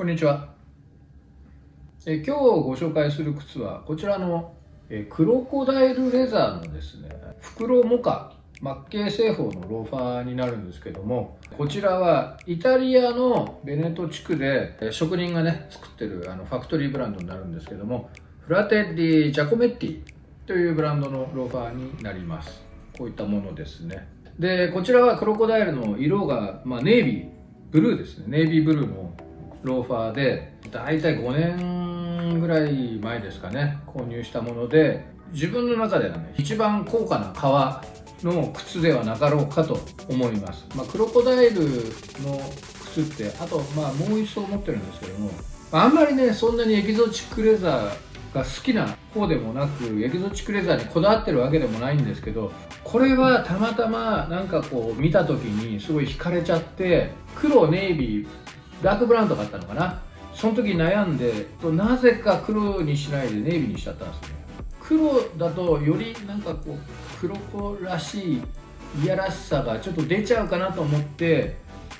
こんにちは。え今日ご紹介する靴はこちらのえクロコダイルレザーのですね袋モカマッケー製法のローファーになるんですけどもこちらはイタリアのベネト地区で職人がね作ってるあのファクトリーブランドになるんですけどもフラテッリ・ジャコメッティというブランドのローファーになります。こういったものですね。でこちらはクロコダイルの色が、まあ、ネイビーブルーですね。ネイビーブルーのローファーで大体5年ぐらい前ですかね購入したもので自分の中ではね一番高価な革の靴ではなかろうかと思います、まあ、クロコダイルの靴ってあとまあもう一層持ってるんですけどもあんまりねそんなにエキゾチックレザーが好きな方でもなくエキゾチックレザーにこだわってるわけでもないんですけどこれはたまたまなんかこう見た時にすごい惹かれちゃって黒ネイビーダークブラウンとかあったのかな？その時悩んでなぜか黒にしないでネイビーにしちゃったんですね。黒だとよりなんかこう黒子らしいいやらしさがちょっと出ちゃうかなと思って、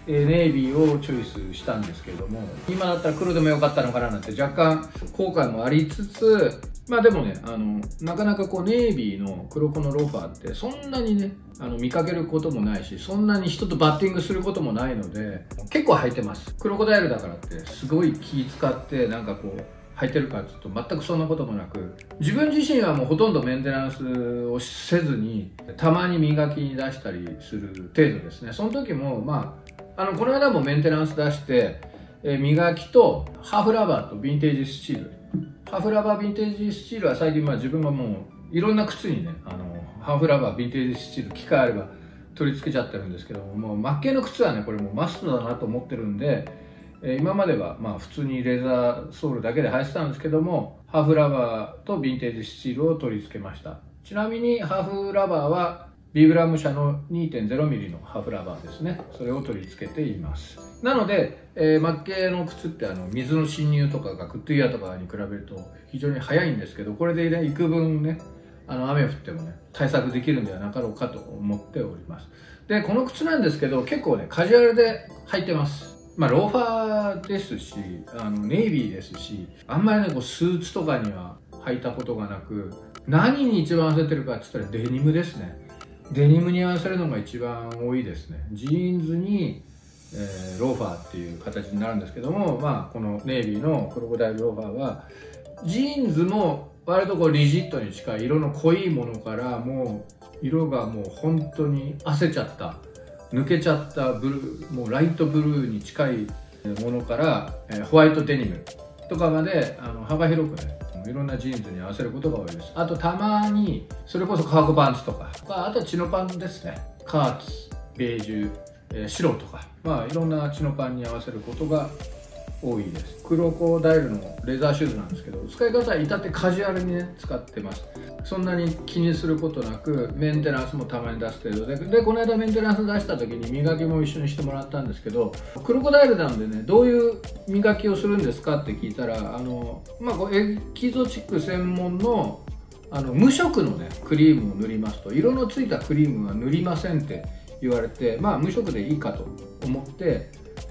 えネイビーをチョイスしたんですけれども今だったら黒でもよかったのかななんて若干後悔もありつつまあでもねあのなかなかこうネイビーの黒子のローファーってそんなにねあの見かけることもないしそんなに人とバッティングすることもないので結構履いてます。クロコダイルだからってすごい気使ってなんかこう履いてるかっていうと全くそんなこともなく自分自身はもうほとんどメンテナンスをせずにたまに磨きに出したりする程度ですね。その時もまああのこの間もメンテナンス出して、え磨きとハーフラバーとヴィンテージスチール。ハーフラバーヴィンテージスチールは最近まあ自分がもういろんな靴にねあのハーフラバーヴィンテージスチール機械あれば取り付けちゃってるんですけどももうマッケイの靴はねこれもマストだなと思ってるんでえ今まではまあ普通にレザーソールだけで履いてたんですけどもハーフラバーとヴィンテージスチールを取り付けました。ちなみにハーフラバーはビブラム社の 2.0mm のハーフラバーですね。それを取り付けています。なので、えー、マッケイの靴ってあの水の侵入とかがグッドイヤーとかに比べると非常に早いんですけどこれでね幾分ねあの雨降ってもね対策できるんではなかろうかと思っております。でこの靴なんですけど結構ねカジュアルで履いてます。まあ、ローファーですしあのネイビーですしあんまりねこうスーツとかには履いたことがなく何に一番合わせてるかって言ったらデニムですね。デニムに合わせるのが一番多いですね。ジーンズに、えー、ローファーっていう形になるんですけどもまあこのネイビーのクロコダイルローファーはジーンズも割とこうリジッドに近い色の濃いものからもう色がもう本当に褪せちゃった抜けちゃったブルーもうライトブルーに近いものから、えー、ホワイトデニムとかまであの幅広くねいろんなジーンズに合わせることが多いです。あとたまにそれこそカーゴパンツとかあとはチノパンツですね。カーキベージュ、え、白とかまあいろんなチノパンに合わせることが多いです。クロコダイルのレザーシューズなんですけど使い方は至ってカジュアルにね使ってます。そんなに気にすることなくメンテナンスもたまに出す程度で。でこの間メンテナンス出した時に磨きも一緒にしてもらったんですけどクロコダイルなんでねどういう磨きをするんですかって聞いたらあの、まあ、エキゾチック専門のあの無色のねクリームを塗りますと色のついたクリームは塗りませんって言われてまあ無色でいいかと思って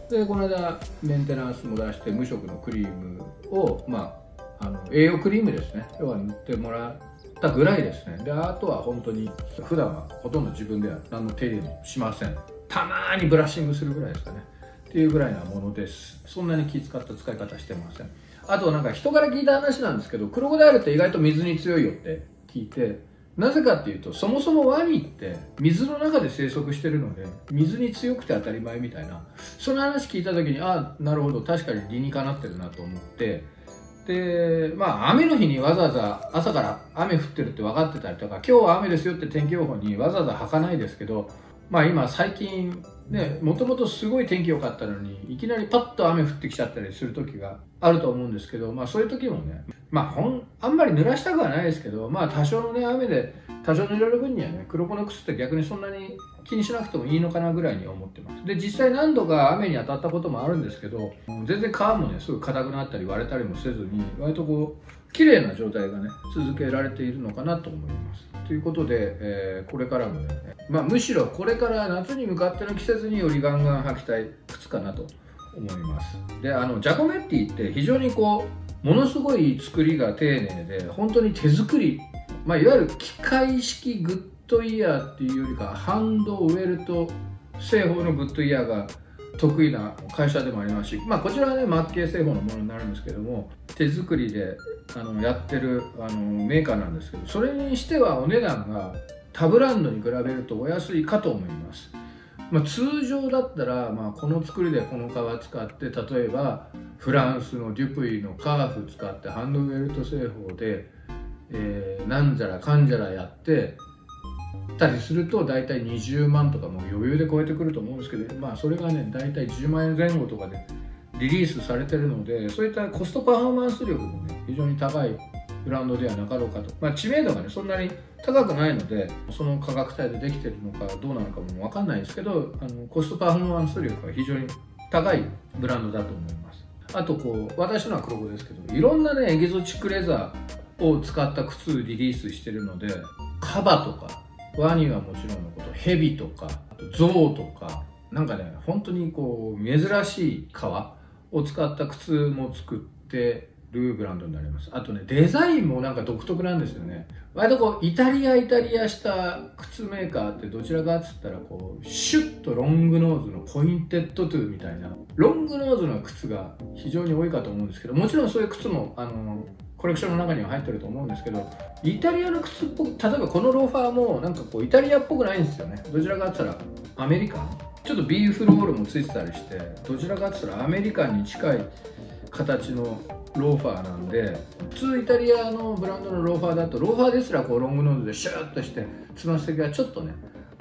でこの間メンテナンスも出して無色のクリームをまああの栄養クリームですね。要は塗ってもらったぐらいですね。であとは本当に普段はほとんど自分では何の手入れもしません。たまにブラッシングするぐらいですかね。っていうぐらいなものです。そんなに気使った使い方してません。あとなんか人から聞いた話なんですけどクロコダイルって意外と水に強いよって聞いてなぜかっていうとそもそもワニって水の中で生息してるので水に強くて当たり前みたいなその話聞いた時にああなるほど確かに理にかなってるなと思ってでまあ雨の日にわざわざ朝から雨降ってるって分かってたりとか今日は雨ですよって天気予報にわざわざ履かないですけどまあ今最近ねもともとすごい天気良かったのにいきなりパッと雨降ってきちゃったりする時があると思うんですけどまあそういう時もねまあほんあんまり濡らしたくはないですけどまあ多少のね雨で多少濡れる分にはね黒子の靴って逆にそんなに気にしなくてもいいのかなぐらいに思ってます。で実際何度か雨に当たったこともあるんですけど全然皮もねすぐ硬くなったり割れたりもせずに割とこう綺麗な状態がね続けられているのかなと思います。ということで、えー、これからもね、まあ、むしろこれから夏に向かっての季節によりガンガン履きたい靴かなと思います。であのジャコメッティって非常にこうものすごい作りが丁寧で本当に手作り、まあ、いわゆる機械式グッドイヤーっていうよりかハンドウェルト製法のグッドイヤーが得意な会社でもありますし、まあ、こちらはねマッケイ製法のものになるんですけども手作りであのやってるあのメーカーなんですけどそれにしてはお値段が他ブランドに比べるとお安いかと思います、まあ、通常だったら、まあ、この作りでこの革使って例えばフランスの Du Puy のカーフ使ってハンドウェルト製法で、えー、なんじゃらかんじゃらやってたりすると大体20万とかも余裕で超えてくると思うんですけどまあそれがね大体10万円前後とかでリリースされてるのでそういったコストパフォーマンス力もね非常に高いブランドではなかろうかと、まあ、知名度がねそんなに高くないのでその価格帯でできてるのかどうなのかも分かんないですけどあのコストパフォーマンス力が非常に高いブランドだと思います。あとこう私のはクロコですけどいろんなねエキゾチックレザーを使った靴リリースしてるのでカバとかワニはもちろんのことヘビとかゾウとかなんかね本当にこう珍しい革を使った靴も作ってるブランドになります。あとねデザインもなんか独特なんですよね。割とこうイタリアイタリアした靴メーカーってどちらかっつったらこうシュッとロングノーズのポインテッドトゥーみたいなロングノーズの靴が非常に多いかと思うんですけどもちろんそういう靴もあのコレクションの中には入ってると思うんですけどイタリアの靴っぽく例えばこのローファーもなんかこうイタリアっぽくないんですよね。どちらかって言ったらアメリカン？ちょっとビーフロールもついてたりしてどちらかって言ったらアメリカンに近い形のローファーなんで普通イタリアのブランドのローファーだとローファーですらこうロングノーズでシューッとしてつま先がちょっとね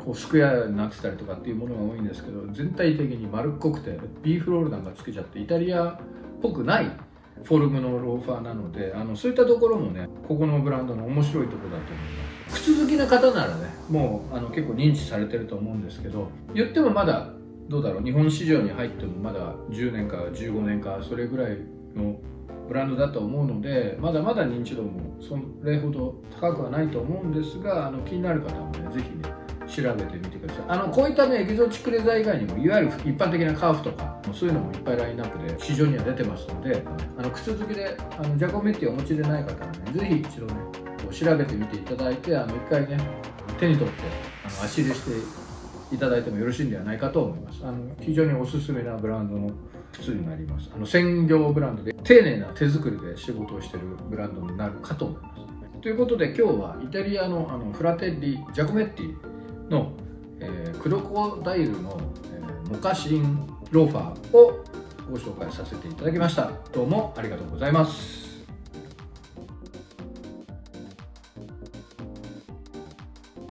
こうスクエアになってたりとかっていうものが多いんですけど全体的に丸っこくてビーフロールなんかつけちゃってイタリアっぽくないフォルムのローファーなのであのそういったところもねここのブランドの面白いところだと思います靴好きな方ならねもうあの結構認知されてると思うんですけど言ってもまだどうだろう。日本市場に入ってもまだ10年か15年かそれぐらいのブランドだと思うのでまだまだ認知度もそれほど高くはないと思うんですがあの気になる方もね是非ね調べてみてください。あのこういったねエキゾチックレザー以外にもいわゆる一般的なカーフとかそういうのもいっぱいラインナップで市場には出てますのであの靴好きであのジャコメッティをお持ちでない方はね是非一度ねこう調べてみていただいてあの一回ね手に取ってあの足入れしていただいてもよろしいんではないかと思います。あの非常におすすめなブランドの靴になります。あの専業ブランドで丁寧な手作りで仕事をしてるブランドになるかと思います。ということで今日はイタリアのあのフラテッリジャコメッティの、えー、クロコダイルの、えー、モカシンローファーをご紹介させていただきました。どうもありがとうございます